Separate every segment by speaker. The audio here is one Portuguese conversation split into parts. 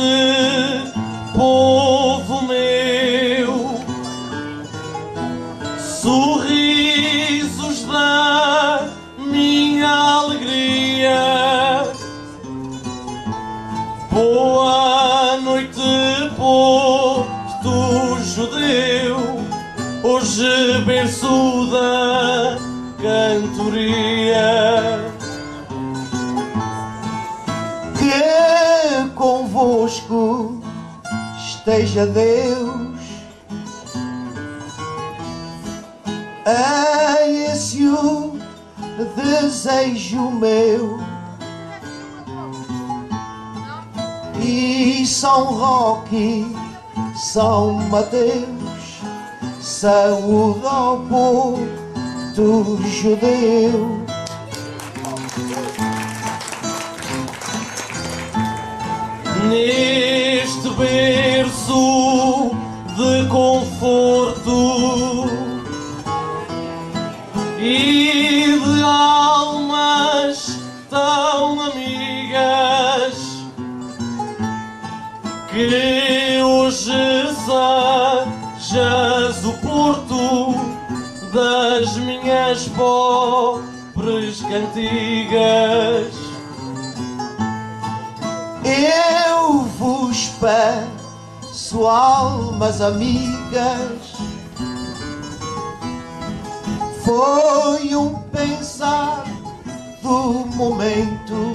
Speaker 1: Nasıl esteja Deus. É esse o desejo meu. E São Roque, São Mateus, saúde ao povo judeu.
Speaker 2: neste cantigas.
Speaker 1: Eu vos peço, almas amigas, foi um pensar do momento.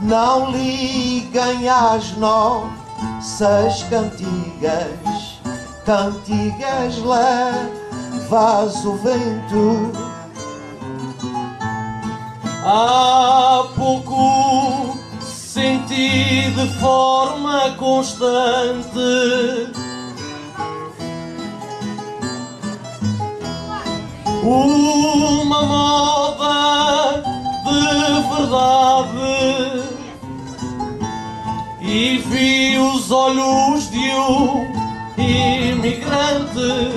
Speaker 1: Não liguem às nossas cantigas, cantigas levas o vento.
Speaker 2: Há pouco senti de forma constante uma moda de verdade e vi os olhos de um imigrante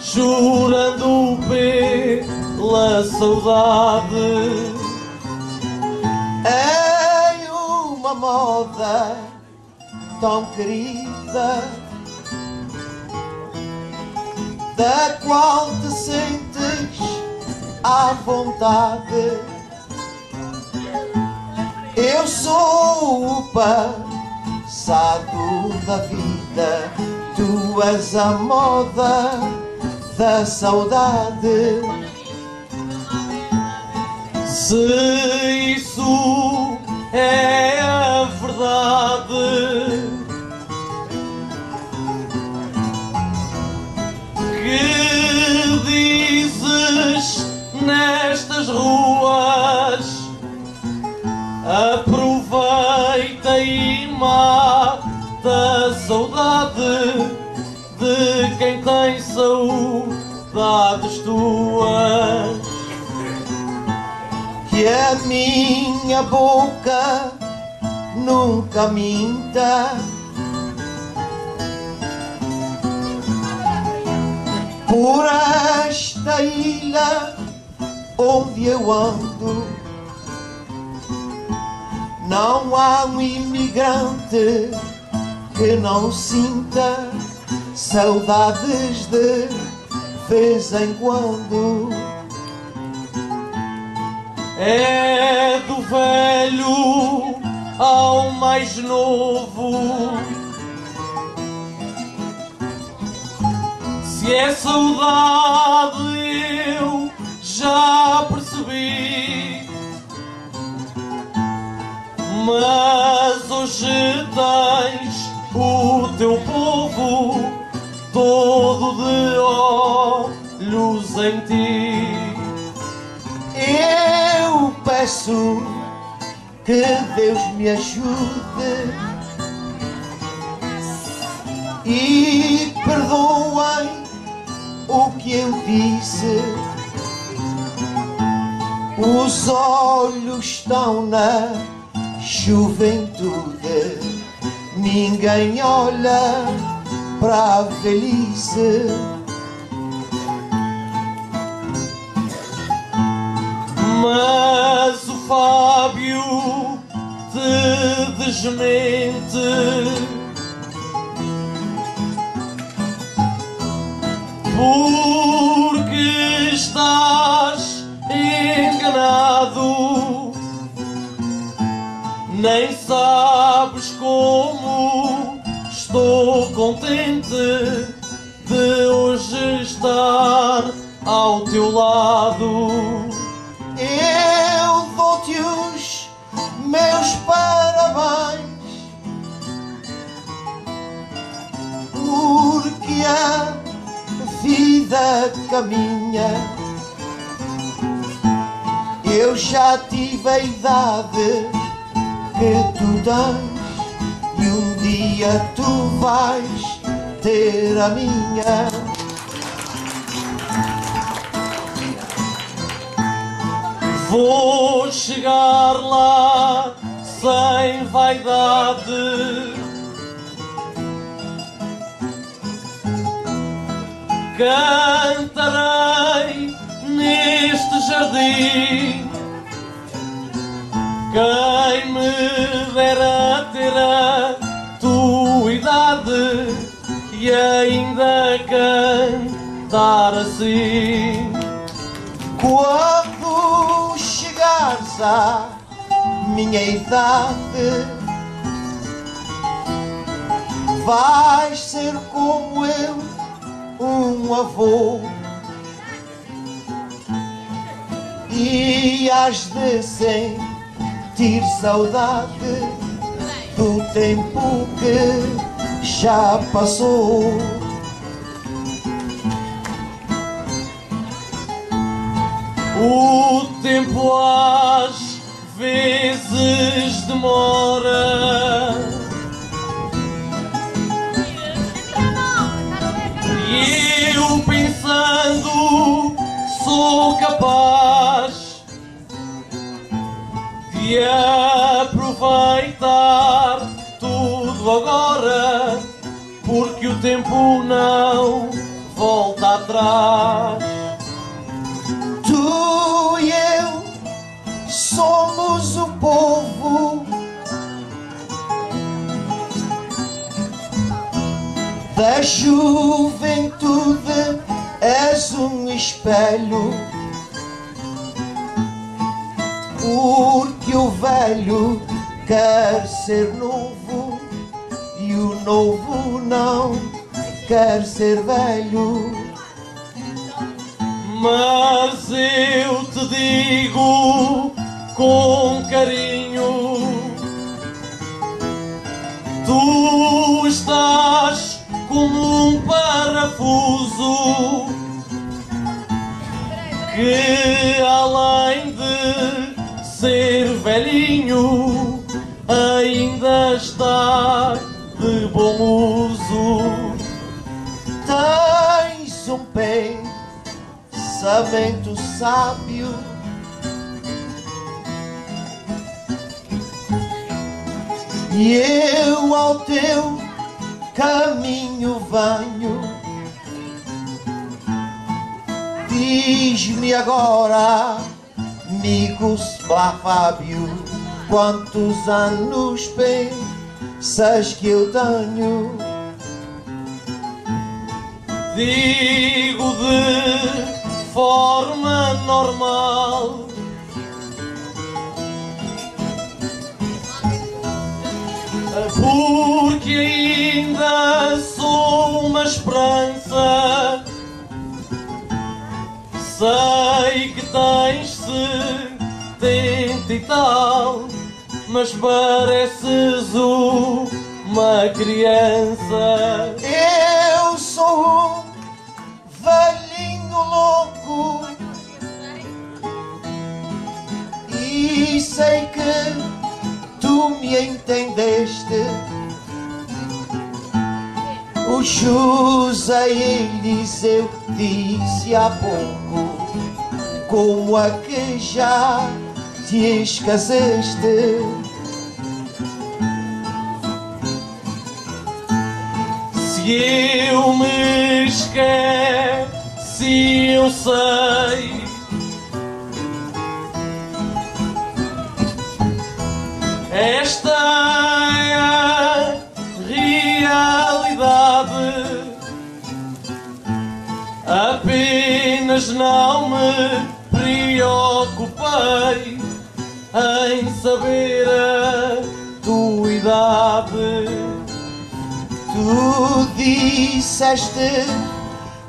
Speaker 2: chorando pela saudade.
Speaker 1: É uma moda tão querida, da qual te sentes à vontade. Eu sou o passado da vida, tu és a moda da saudade.
Speaker 2: Se isso é a verdade que dizes nestas ruas, aproveita e mata a saudade de quem tem saudades tuas.
Speaker 1: Que a minha boca nunca minta. Por esta ilha onde eu ando, não há um imigrante que não sinta saudades de vez em quando.
Speaker 2: É do velho ao mais novo. Se é saudade, eu já percebi. Mas hoje tens o teu povo todo de olhos em ti.
Speaker 1: Eu peço que Deus me ajude e perdoem o que eu disse. Os olhos estão na juventude, ninguém olha para a velhice.
Speaker 2: Mas Fábio te desmente. Porque estás enganado, nem sabes como estou contente de hoje estar ao teu lado.
Speaker 1: Caminha. Eu já tive a idade que tu tens e um dia tu vais ter a minha.
Speaker 2: Vou chegar lá sem vaidade. Cantarei neste jardim. Quem me dera ter a tua idade e ainda cantar assim.
Speaker 1: Quando chegares à minha idade, vais ser como eu, um avô. E has de sentir saudade do tempo que já passou.
Speaker 2: O tempo às vezes demora eu pensando sou capaz de aproveitar tudo agora porque o tempo não volta atrás.
Speaker 1: Tu e eu somos o povo da juventude, és um espelho. Porque o velho quer ser novo e o novo não quer ser velho.
Speaker 2: Mas eu te digo com carinho: Tu estás como um parafuso que, além de ser velhinho, ainda está de bom uso.
Speaker 1: Tens um pensamento sábio. E eu ao teu caminho venho. Diz-me agora, amigo Fábio, quantos anos pensas que eu tenho?
Speaker 2: Digo de forma normal. Porque ainda sou uma esperança. Sei que tens setenta e tal, mas pareces uma criança.
Speaker 1: Eu sou um velhinho louco e sei que tu me entendeste. O José Eliseu disse há pouco como é que já te esqueceste.
Speaker 2: Se eu me esqueci, eu sei. Esta é a realidade. Apenas não me preocupei em saber a tua idade.
Speaker 1: Tu disseste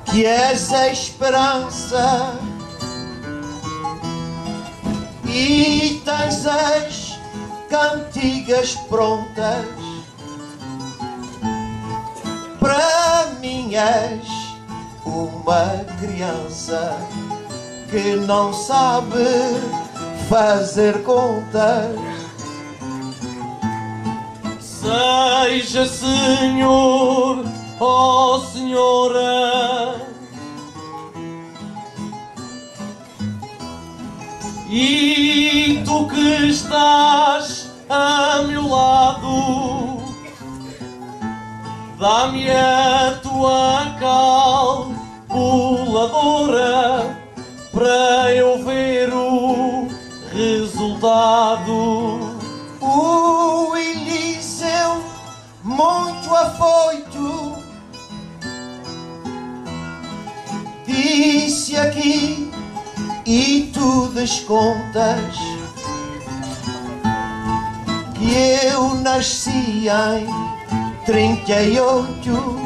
Speaker 1: que és a esperança e tens a cantigas prontas. Para mim és uma criança que não sabe fazer contas.
Speaker 2: Seja Senhor, ó Senhora. E tu que estás a meu lado, dá-me a tua calculadora
Speaker 1: e tu descontas que eu nasci em 38,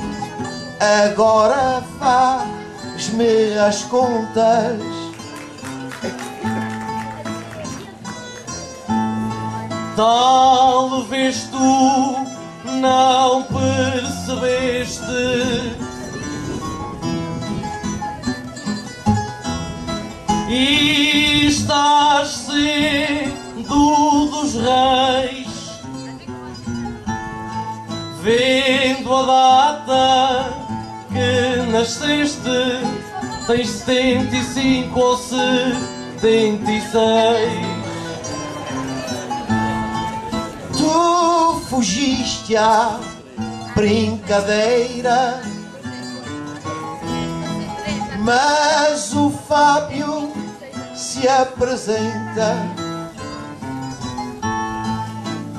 Speaker 1: agora faz-me as contas.
Speaker 2: Talvez tu não percebeste estás sendo dos reis, vendo a data que nasceste, tens setenta e cinco ou setenta e seis.
Speaker 1: Tu fugiste à brincadeira, mas o Fábio se apresenta.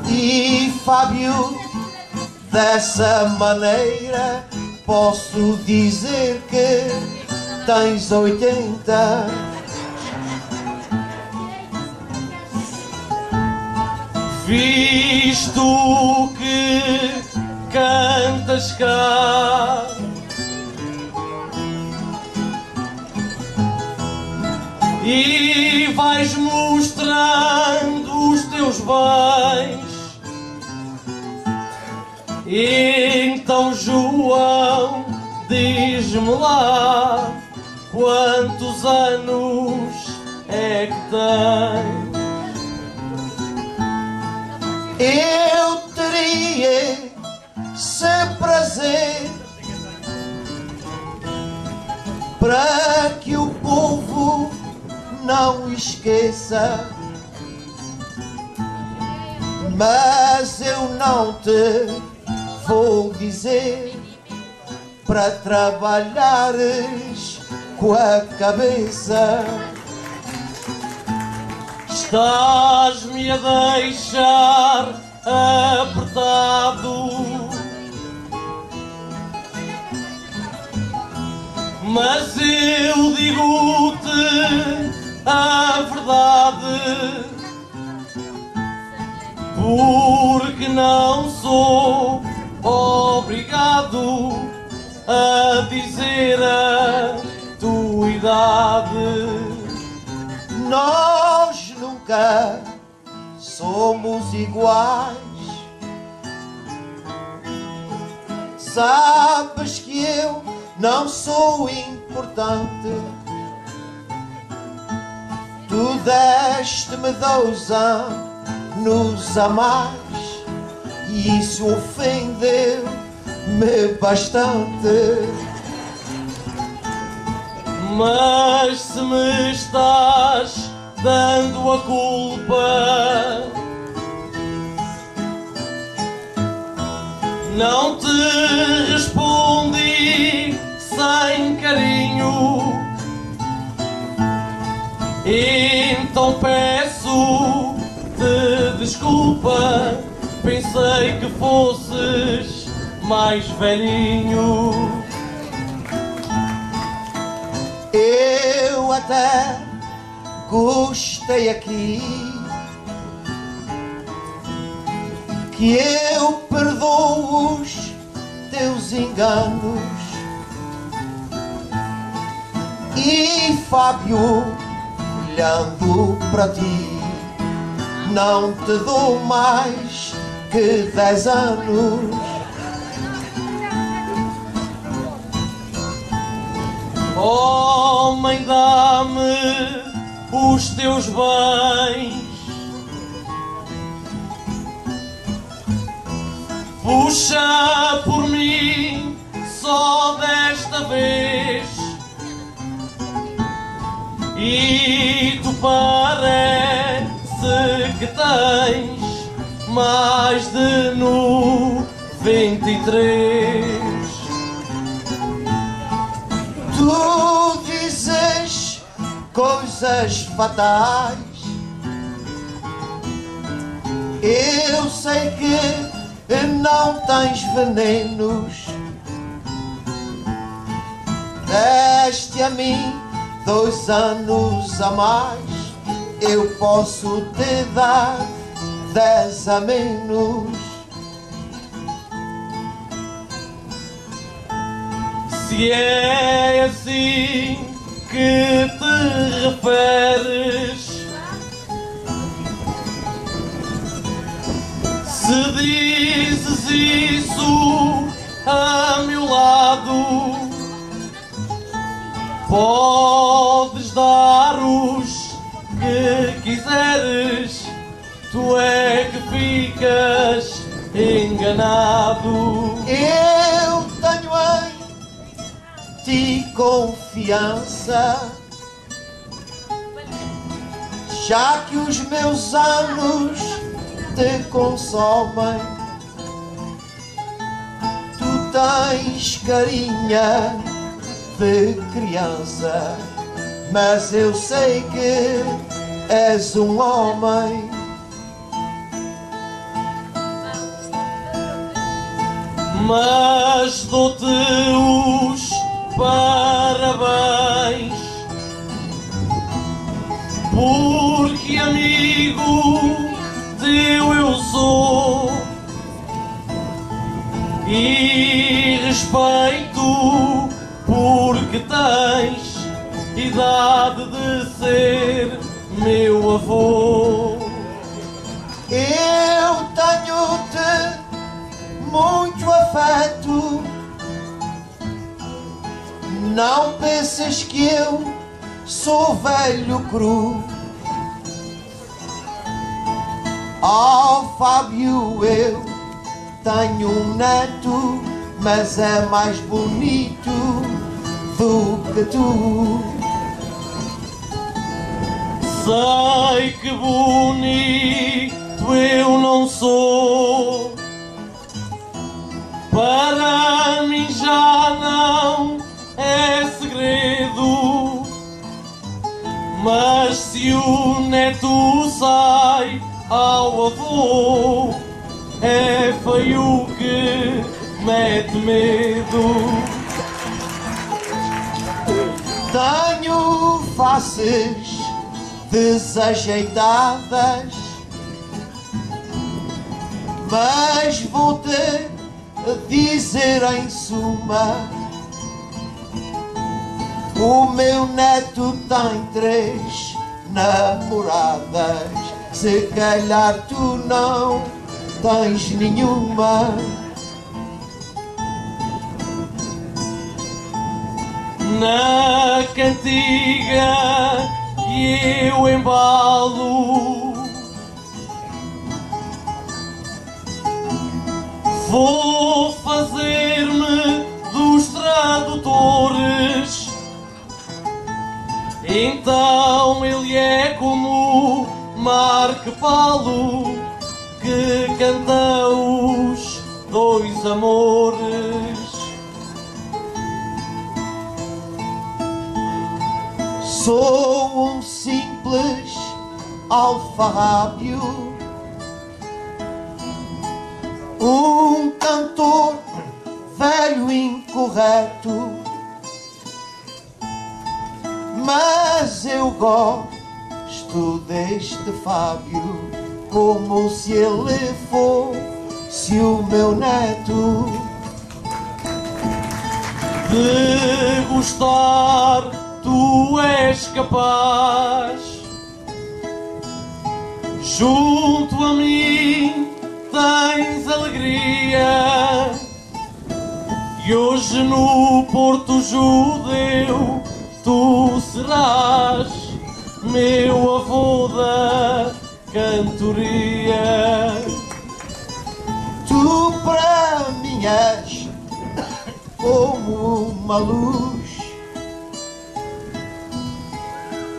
Speaker 1: E Fábio, dessa maneira, posso dizer que tens oitenta.
Speaker 2: Visto que cantas cá E vais mostrando os teus bens Então João, diz-me lá Quantos anos é que tens?
Speaker 1: Eu teria sem prazer para que o povo não esqueça. Mas eu não te vou dizer para trabalhares com a cabeça.
Speaker 2: Estás-me a deixar a verdade Porque não sou obrigado a dizer a tua idade
Speaker 1: Nós nunca somos iguais. Sabes que eu não sou importante. Tu deste-me dois anos a mais e isso ofendeu-me bastante.
Speaker 2: Mas se me estás dando a culpa, não te respondi sem carinho. Então peço-te desculpa, pensei que fosses mais velhinho.
Speaker 1: Eu até gostei aqui que eu perdoo os teus enganos. E Fábio, olhando para ti, não te dou mais que dez anos.
Speaker 2: Homem, dá-me os teus bens. Puxa por mim só desta vez. E tu parece que tens mais de noventa e três.
Speaker 1: Tu dizes coisas fatais. Eu sei que não tens venenos. Deste a mim dois anos a mais. Eu posso te dar dez a menos.
Speaker 2: Se é assim que te referes, se dizes isso a meu lado, podes dar os que quiseres, tu é que ficas enganado.
Speaker 1: Eu tenho em ti confiança, já que os meus anos te consomem. Tu tens carinha de criança, mas eu sei que és um homem.
Speaker 2: mas dou-te os parabéns porque amigo teu eu sou e respeito porque tens idade de ser meu avô.
Speaker 1: Eu tenho-te muito afeto. Não penses que eu sou velho cru. Oh, Fábio, eu tenho um neto, mas é mais bonito do que tu.
Speaker 2: Sei que bonito eu não sou. Para mim já não é segredo. Mas se o neto sai ao avô, é feio que mete medo.
Speaker 1: Tenho faces desajeitadas, mas vou-te dizer em suma: o meu neto tem três namoradas, se calhar tu não tens nenhuma.
Speaker 2: Na cantiga que eu embalo. Vou fazer-me dos tradutores. Então ele é como Marco Paulo Que canta os dois amores
Speaker 1: Sou um simples alfarrábio, um cantor velho incorreto, mas eu gosto deste Fábio como se ele fosse se o meu neto.
Speaker 2: De gostar tu és capaz. Junto a mim tens alegria. E hoje no Porto Judeu tu serás meu avô da cantoria.
Speaker 1: Tu para mim és como uma luz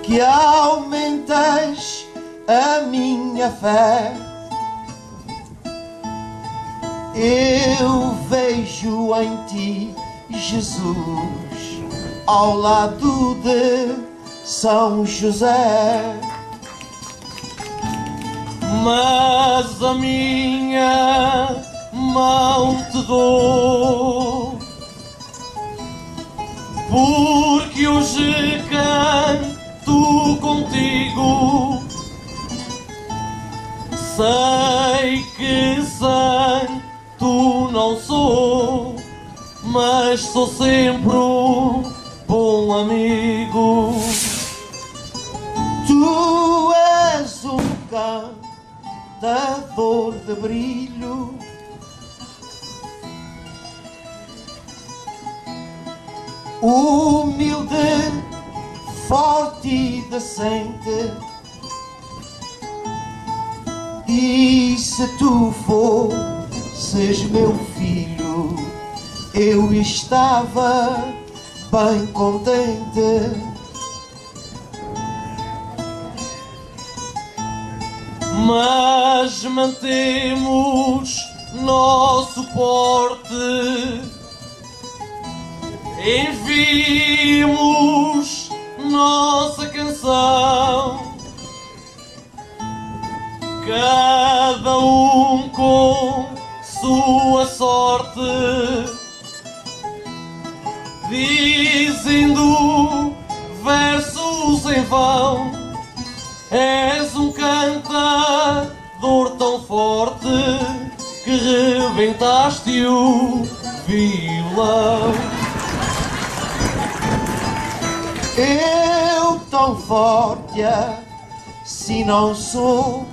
Speaker 1: que aumentas a minha fé. Eu vejo em ti Jesus ao lado de São José.
Speaker 2: Mas a minha mão te dou Porque hoje canto contigo Sei que santo não sou Mas sou sempre um bom amigo
Speaker 1: Tu és um cantador de brilho. Humilde, forte e decente. E se tu fosses meu filho, eu estava bem contente.
Speaker 2: mas mantemos nosso porte. Enviemos nossa canção, cada um com sua sorte, dizendo versos em vão. És um cantador tão forte que rebentaste o violão.
Speaker 1: Eu tão forte se não sou.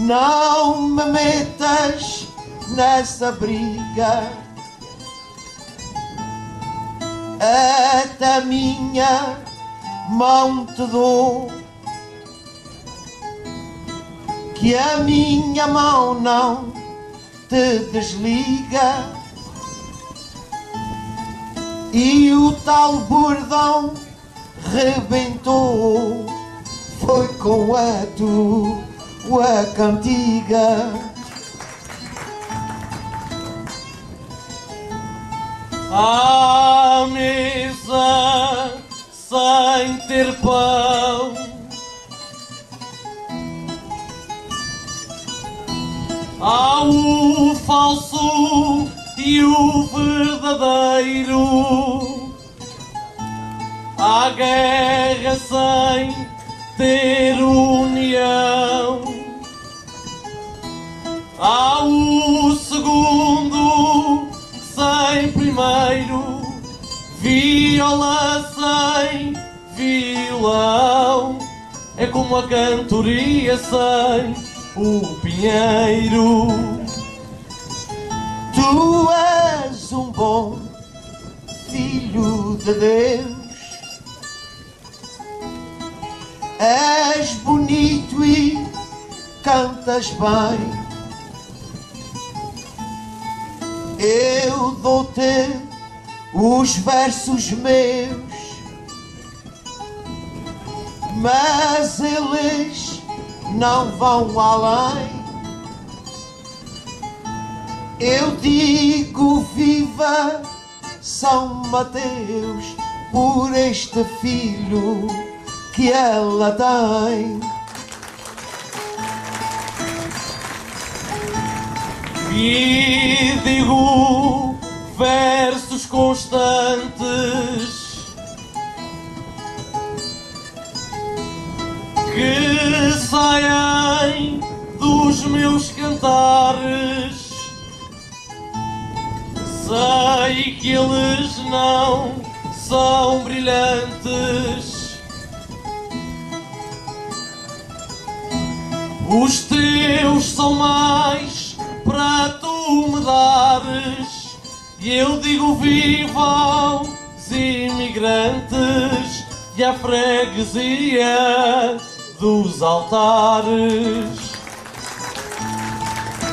Speaker 1: Não me metas nessa briga. Até minha mão te dou. Que a minha mão não te desliga. E o tal bordão rebentou Foi com a tua cantiga
Speaker 2: À mesa sem ter pão. Há o falso e o verdadeiro. Há guerra sem ter união. Há o segundo sem primeiro. Viola sem violão É como a cantoria sem o pinheiro
Speaker 1: Tu és um bom filho de Deus És bonito e cantas bem Eu dou-te os versos meus, mas eles não vão além. Eu digo viva São Mateus por este filho que ela tem.
Speaker 2: E digo versos constantes que saem dos teus cantares. Sei que eles não são brilhantes. Os teus são mais para tu me dares. E eu digo vivam os imigrantes e a freguesia dos altares.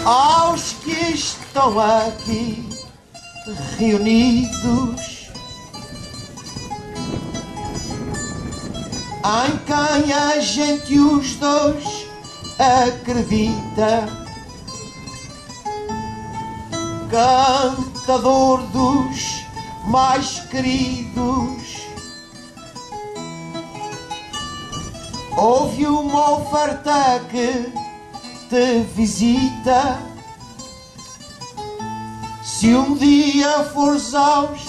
Speaker 1: Aos que estão aqui reunidos, em quem a gente os dois acredita. Cantador dos mais queridos, houve uma oferta que te visita. Se um dia fores aos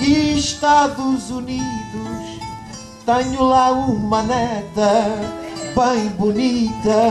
Speaker 1: Estados Unidos, tenho lá uma neta bem bonita.